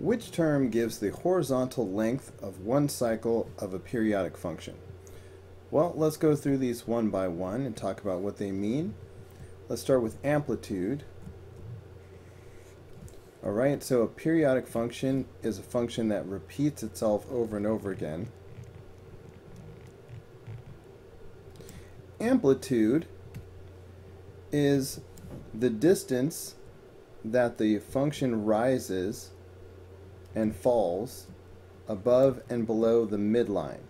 Which term gives the horizontal length of one cycle of a periodic function? Well, let's go through these one by one and talk about what they mean. Let's start with amplitude. Alright, so a periodic function is a function that repeats itself over and over again. Amplitude is the distance that the function rises and falls above and below the midline.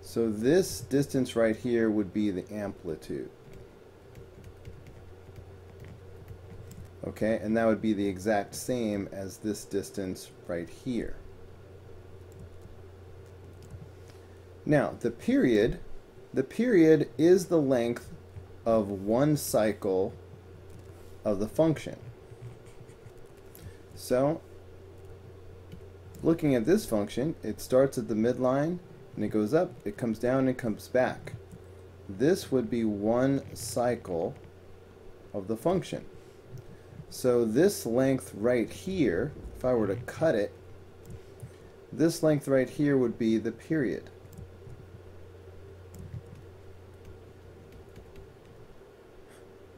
So this distance right here would be the amplitude. Okay, and that would be the exact same as this distance right here. Now, the period, the period is the length of one cycle of the function. So, looking at this function, it starts at the midline and it goes up, it comes down, and comes back. This would be one cycle of the function. So this length right here, if I were to cut it, this length right here would be the period.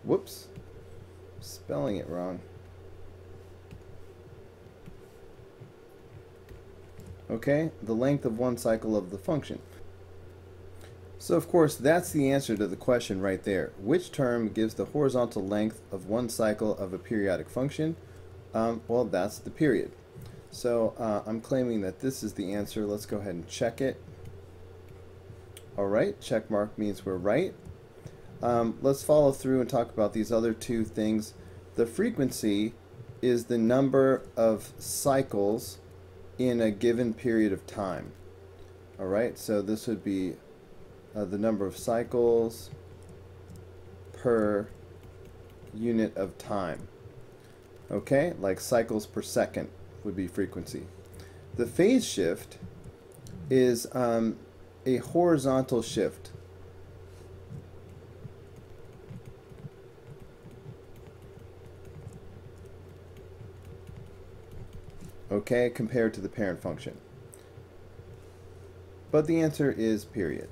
Whoops, spelling it wrong. Okay, the length of one cycle of the function. So of course that's the answer to the question right there. Which term gives the horizontal length of one cycle of a periodic function? Um, well that's the period. So uh, I'm claiming that this is the answer. Let's go ahead and check it. Alright, check mark means we're right. Um, let's follow through and talk about these other two things. The frequency is the number of cycles in a given period of time. Alright, so this would be uh, the number of cycles per unit of time. Okay, like cycles per second would be frequency. The phase shift is um, a horizontal shift. Okay, compared to the parent function. But the answer is period.